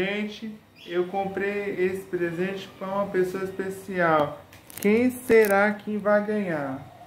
Gente, eu comprei esse presente para uma pessoa especial. Quem será que vai ganhar?